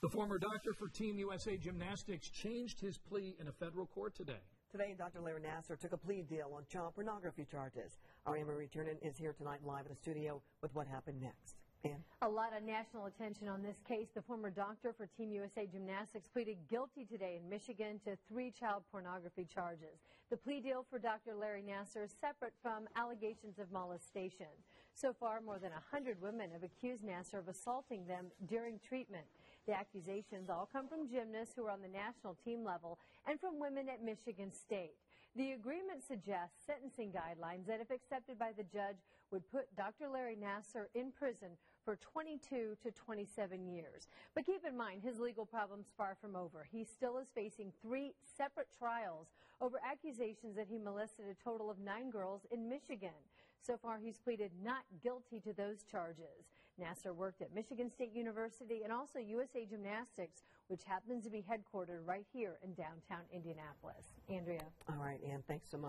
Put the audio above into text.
The former doctor for Team USA Gymnastics changed his plea in a federal court today. Today, Dr. Larry Nassar took a plea deal on child pornography charges. Our Marie Tiernon is here tonight live in the studio with what happened next. Ann? A lot of national attention on this case. The former doctor for Team USA Gymnastics pleaded guilty today in Michigan to three child pornography charges. The plea deal for Dr. Larry Nassar is separate from allegations of molestation. So far, more than 100 women have accused Nassar of assaulting them during treatment. The accusations all come from gymnasts who are on the national team level and from women at Michigan State. The agreement suggests sentencing guidelines that, if accepted by the judge, would put Dr. Larry Nassar in prison for 22 to 27 years. But keep in mind, his legal problem's far from over. He still is facing three separate trials over accusations that he molested a total of nine girls in Michigan. So far, he's pleaded not guilty to those charges. Nassar worked at Michigan State University and also USA Gymnastics, which happens to be headquartered right here in downtown Indianapolis. Andrea. All right, Ann, thanks so much.